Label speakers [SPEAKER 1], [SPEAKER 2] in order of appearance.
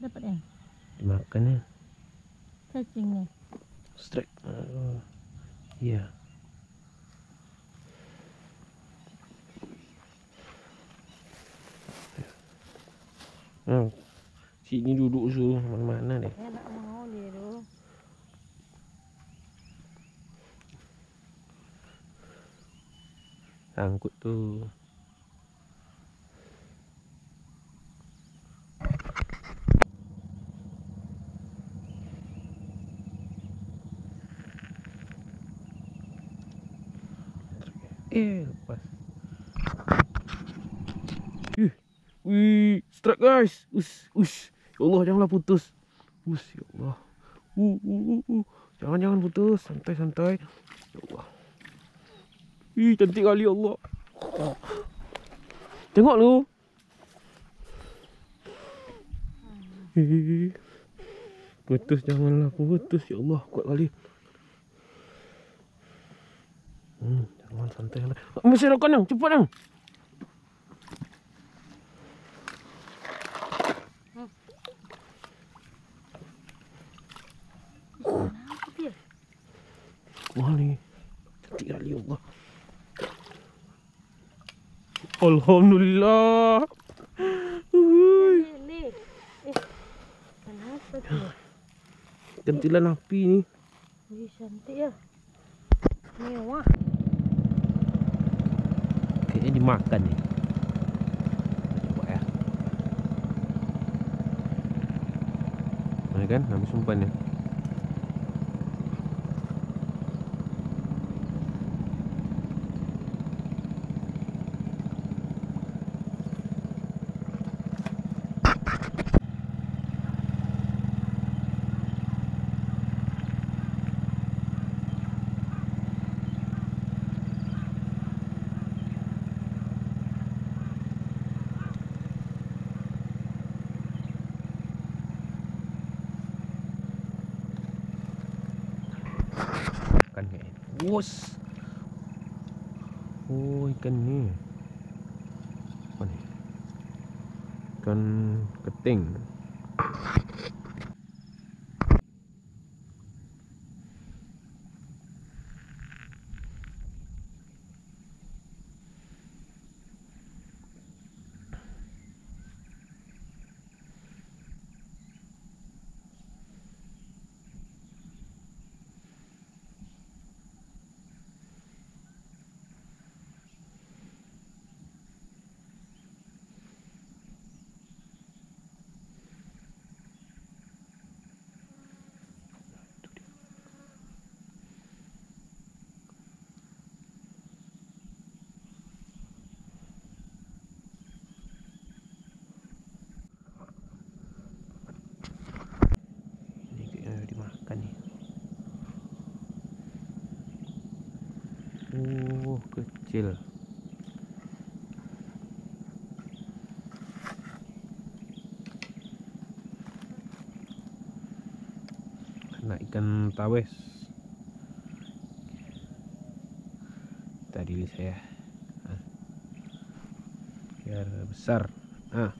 [SPEAKER 1] Dapat eh?
[SPEAKER 2] Dimakan ya.
[SPEAKER 1] Cacing ni.
[SPEAKER 2] Strike. Uh, ya. Hmm. Sini duduk su mana-mana deh.
[SPEAKER 1] Saya nak mau dia tu.
[SPEAKER 2] Sangkut tu. Eh, lepas. Ih. Wih, strike guys. Us, us. Ya Allah, janganlah putus. Us, ya Allah. Uh, uh, uh, uh. Jangan jangan putus. Santai santai. Ya Allah. Ih, cantik kali ya Allah. Tengok lu. Ih. Putus janganlah putus ya Allah kuat kali. Hmm, jangan santai santai. Mesti rakon yang cepat
[SPEAKER 1] dia?
[SPEAKER 2] Wah ni. Cantik kali ya Allah. Alhamdulillah. Kentilan api ni.
[SPEAKER 1] Wih, cantik ya. Mewah.
[SPEAKER 2] Kayaknya dimakan ni. Coba ya. Mana kan? Nama sumpan dia. Kayak ni. Wos. Oh, ikan ni. Apa ni? Ikan keting. Kecil. Kena ikan tawes. Tadi saya. Ha. Biar besar. Ah.